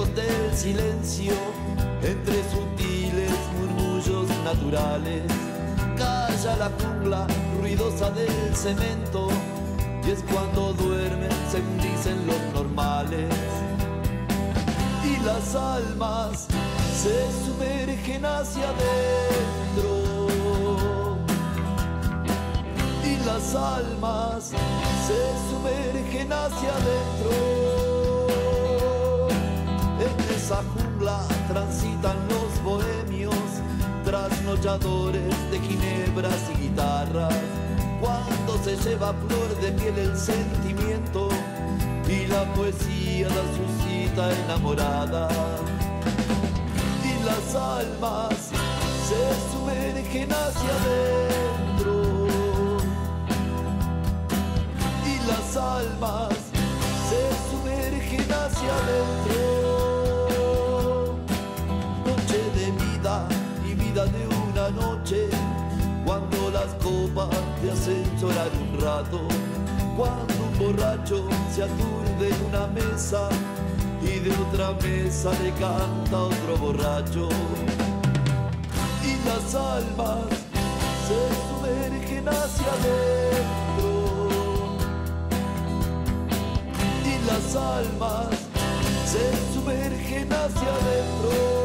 del silencio, entre sutiles murmullos naturales. Calla la jungla ruidosa del cemento, y es cuando duermen, según dicen los normales. Y las almas se sumergen hacia adentro. Y las almas se sumergen hacia adentro. Esa jungla transitan los bohemios, trasnolladores de ginebras y guitarras. Cuando se lleva flor de piel el sentimiento y la poesía da su cita enamorada. Y las almas se sumergen hacia adentro las almas se sumergen hacia adentro. Rato, cuando un borracho se aturde en una mesa y de otra mesa le canta otro borracho. Y las almas se sumergen hacia adentro. las almas se sumergen hacia adentro.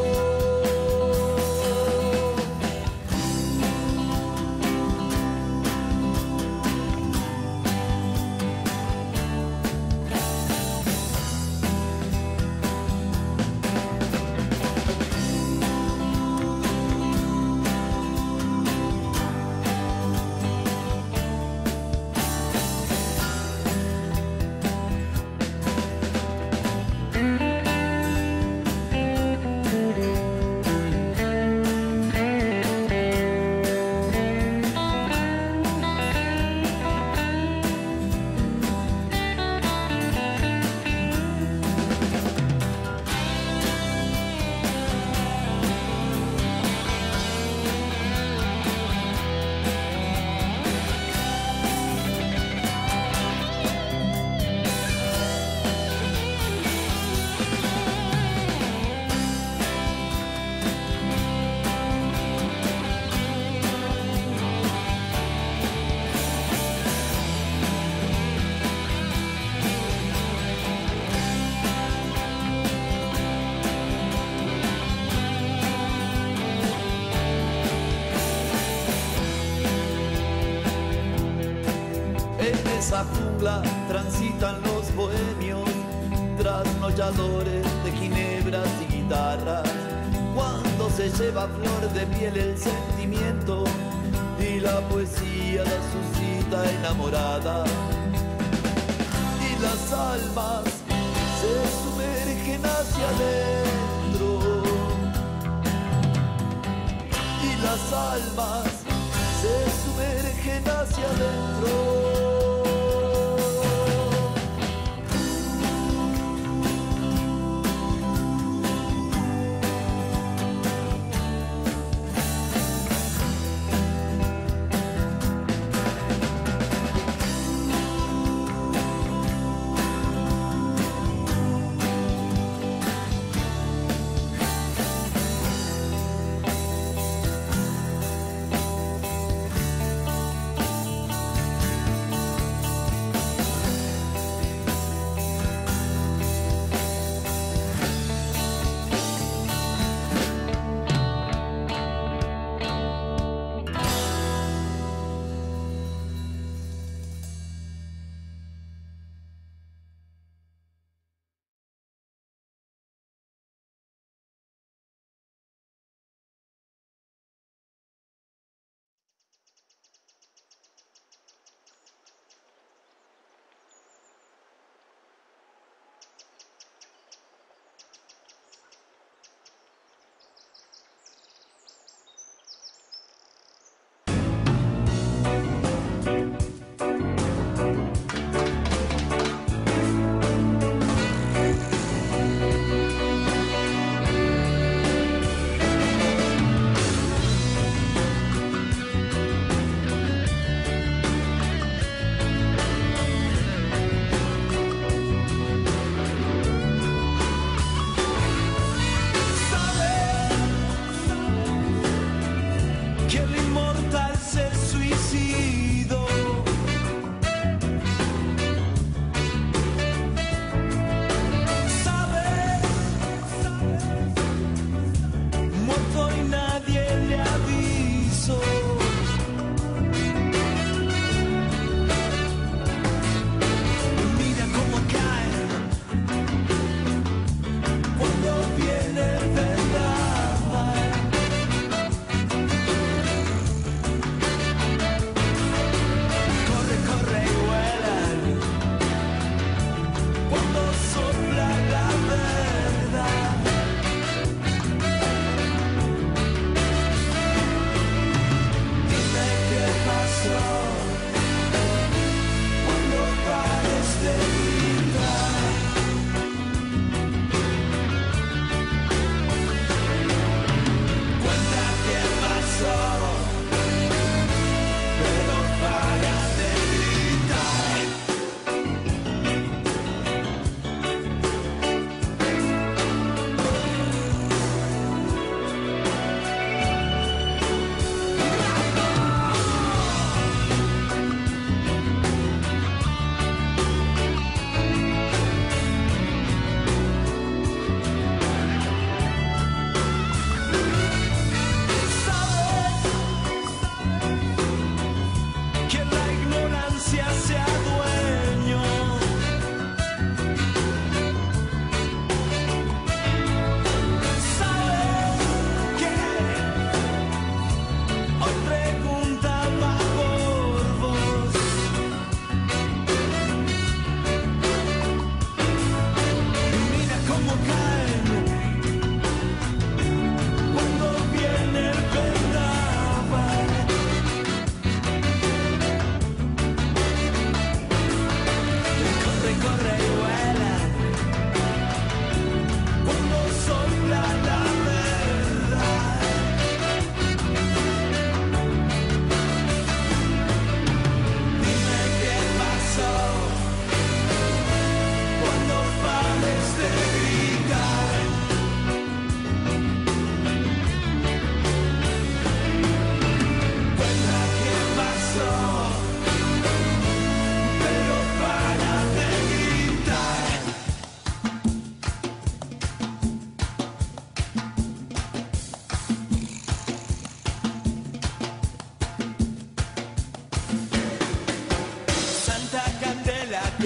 Esa jungla transitan los bohemios, trasnolladores de ginebras y guitarras. Cuando se lleva flor de piel el sentimiento y la poesía da su cita enamorada. Y las almas se sumergen hacia adentro. Y las almas se sumergen hacia adentro.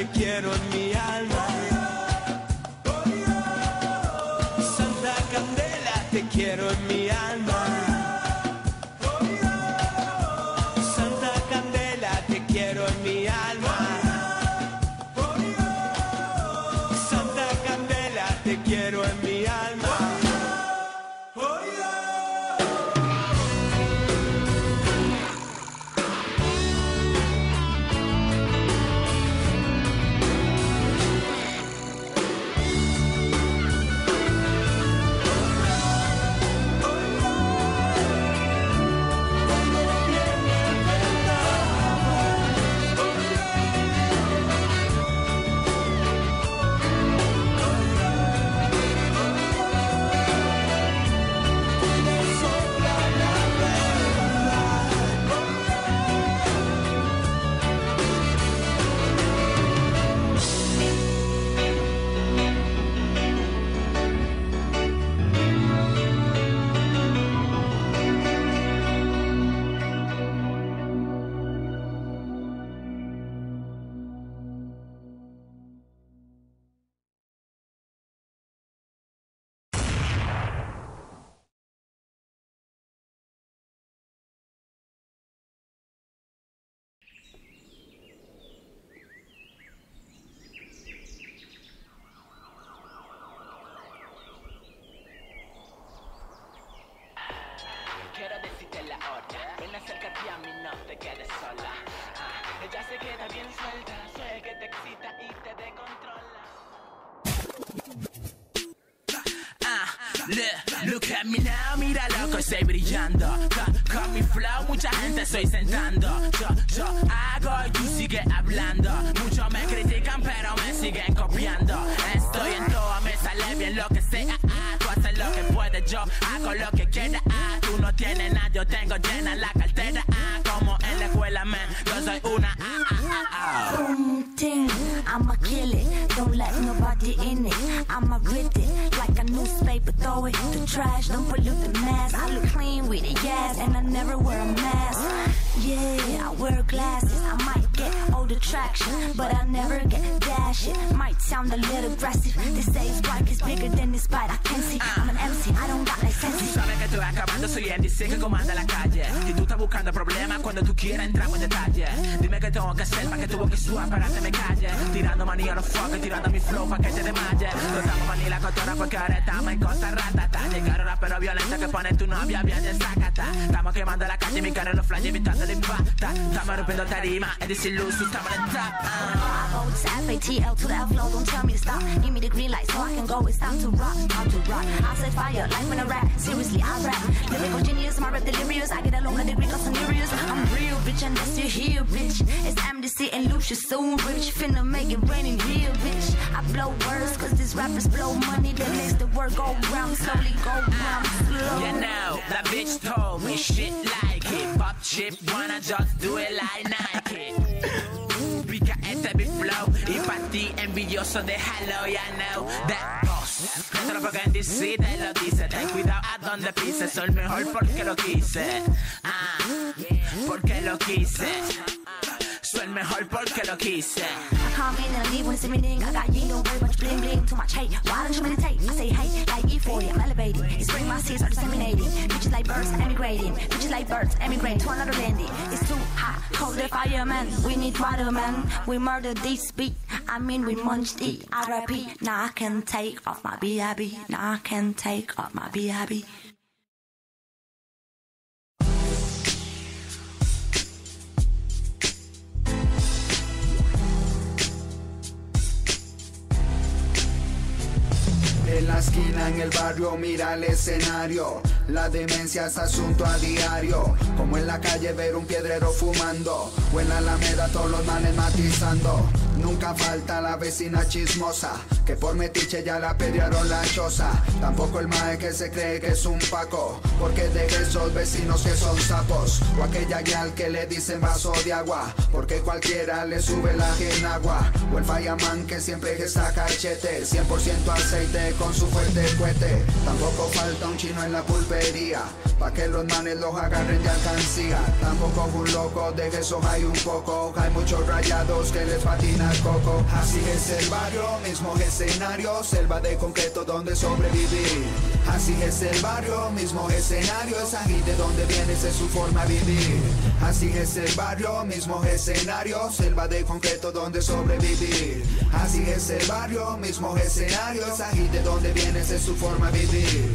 Quiero en mi alma. Santa Candela, te quiero en mi alma. Te quedes sola. Ah, ella se queda bien suelta, soy que te excita y te descontrola. Ah, look, look at me now, mira loco, estoy brillando. Con, con mi flow, mucha gente estoy sentando. Yo, yo hago y tú sigue hablando. Muchos me critican, pero me siguen copiando. Estoy en todo, me sale bien lo que sea. Haces lo que puedes, yo hago lo que quiera. Ah, tú no tienes nada, yo tengo llena la cartera. Ah, como en la escuela, man, yo soy una. Ah, ah, ah, ah. I'ma kill it. Don't let nobody in it. I'ma rip it like a newspaper. Throw it to trash. Don't pollute the mass. I look clean with it, yes, and I never wear a mask. Yeah, I wear glasses. I might get old attraction, but I never get dash it. Might sound a little aggressive. They say it's white is bigger than this bite. I can see. I'm an MC. I don't got Tú sabes que estoy acabando, soy el dice que comanda la calle. Si tú estás buscando problemas, cuando tú quieras en detalle. Dime qué tengo que hacer para que tu boca suba para que me calle. Tirando a los fuckers, tirando mi flow para que te desmaye. No estamos porque ahora estamos en costa. Llegaron que tu novia bien de sacata. Estamos quemando la calle, mi cara en los. Estamos rompiendo tarima, es decir, luz, estamos en FATL to the F flow, don't tell me to stop. Give me the green light so I can go. It's time to rock, time to rock. I set fire like when I rap. Seriously, I rap. Lyrical genius, my rap delirious. I get along a degree cause I'm serious. I'm real bitch and that's you here, bitch. It's MDC and Lucius so rich. Finna make it rain in here, bitch. I blow words cause these rappers blow money. That makes the word go round, slowly go round, slow. You know, that bitch told me shit like hip hop chip, wanna just do it like Nike. Ti envidioso déjalo, ya know that boss. Esto lo porque en DC te lo dice. Ten cuidado a donde pises, soy mejor porque lo quise. Ah, porque lo quise. El mejor porque lo quise. I come in and I leave when it's everything. I got you, don't worry much bling bling. Too much hate. Why don't you meditate? I say hey, like E40, I'm elevating. You spring my seeds are disseminating. Bitches like birds emigrating. Bitches like birds emigrating to another landing. It's too hot, cold the fireman. We need water, man. We murder this beat. I mean, we munch the RIP. Now I can take off my BIB. Now I can take off my BIB. En la esquina, en el barrio, mira el escenario. La demencia es asunto a diario. Como en la calle ver un piedrero fumando. O en la alameda todos los manes matizando. Nunca falta la vecina chismosa. Que por metiche ya la pedrearon la choza. Tampoco el mae que se cree que es un paco. Porque de esos vecinos que son sapos. O aquella gal que le dicen vaso de agua. Porque cualquiera le sube la agua. O el fireman que siempre gesta cachete. 100% aceite con su fuerte cohete. Tampoco falta un chino en la pulpería. Pa' que los manes los agarren de alcancía. Tampoco un loco, de esos hay un poco. Hay muchos rayados que les patina Así es el barrio, mismo escenario, selva de concreto donde sobrevivir. Así es el barrio, mismo escenario, es ahí de donde vienes, es su forma de vivir. Así es el barrio, mismo escenario, selva de concreto donde sobrevivir. Así es el barrio, mismo escenario, es ahí de donde vienes, es su forma de vivir.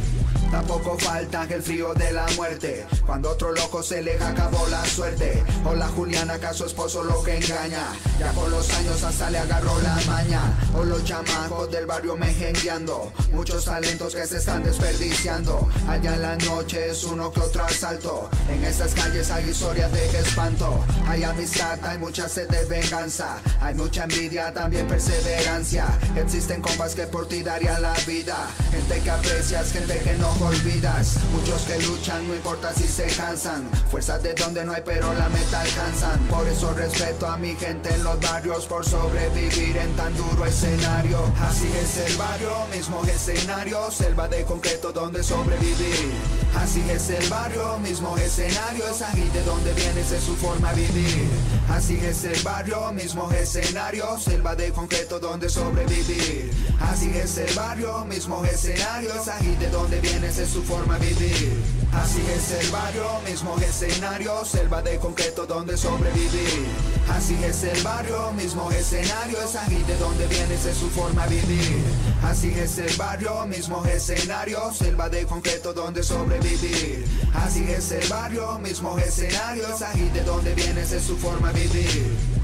Tampoco falta el frío de la muerte. Cuando otro loco se le acabó la suerte. Hola Juliana, que su esposo lo que engaña. Ya con los años hasta le agarró la maña. O los chamacos del barrio mejengueando. Muchos talentos que se están desperdiciando. Allá en la noche es uno que otro asalto. En estas calles hay historias de espanto. Hay amistad, hay mucha sed de venganza. Hay mucha envidia, también perseverancia. Existen compas que por ti darían la vida. Gente que aprecias, gente que no olvidas. Muchos que luchan, no importa si se cansan. Fuerzas de donde no hay, pero la meta alcanzan. Por eso respeto a mi gente en los barrios por sobrevivir en tan duro escenario. Así es el barrio, mismo escenario, selva de concreto donde sobrevivir. Así es el barrio, mismo escenario, es ahí de donde vienes, es su forma de vivir. Así es el barrio, mismo escenario, selva de concreto donde sobrevivir. Así es el barrio, mismo escenario, es ahí de donde vienes, es su forma vivir. Así es el barrio, mismo escenario, selva de concreto donde sobrevivir. Así es el barrio, mismo escenario, es ahí de donde vienes, es su forma de vivir. Así es el barrio, mismo escenario, selva de concreto donde sobrevivir. Así es el barrio, mismo escenario, es ahí de donde vienes, es su forma de vivir.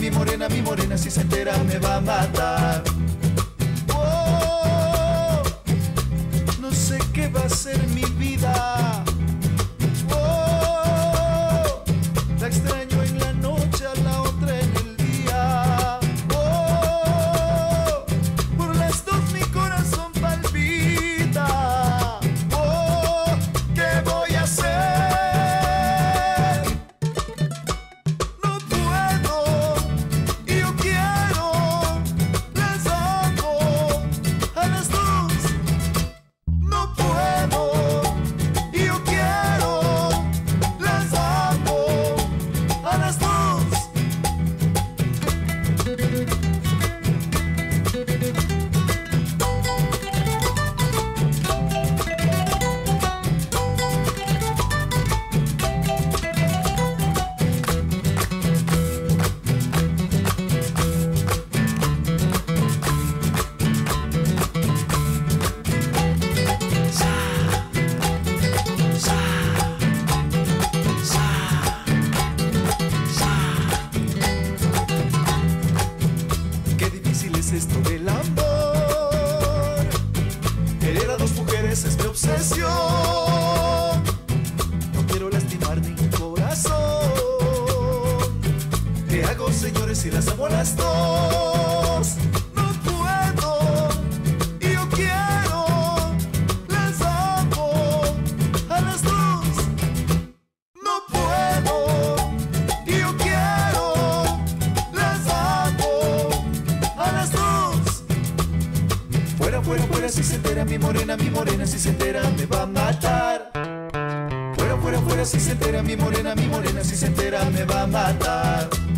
Mi morena, mi morena, si se entera me mi morena, si se entera me va a matar. Fuera, fuera, fuera, si se entera mi morena, mi morena, si se entera me va a matar.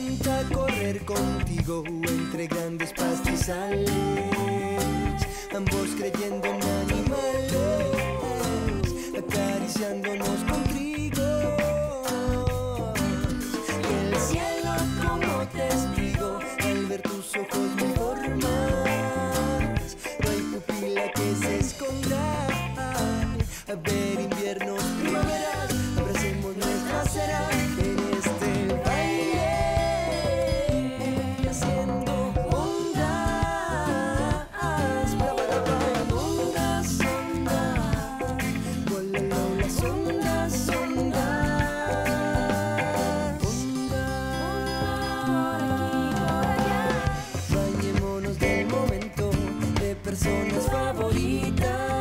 encanta correr contigo entre grandes pastizales, ambos creyendo en animales, acariciándonos con personas favoritas.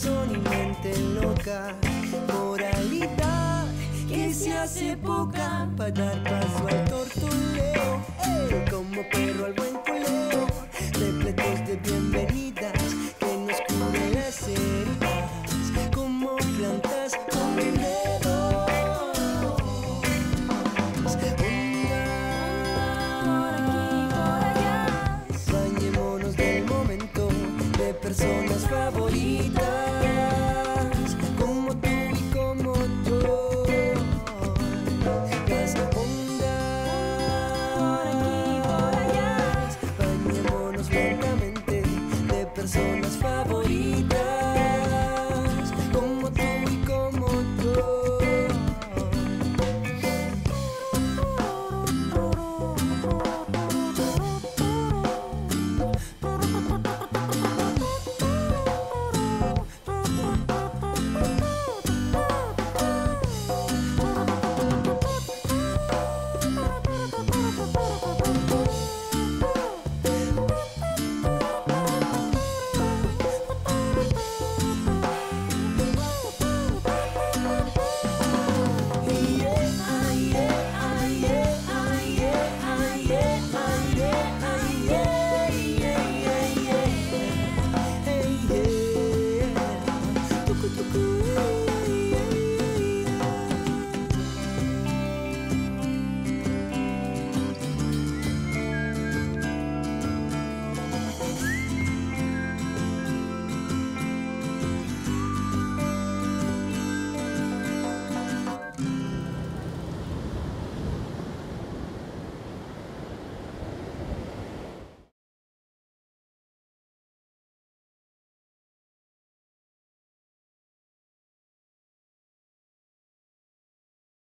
corazón y mente loca. Moralidad que se hace poca para dar paso al tortoleo. Como perro al buen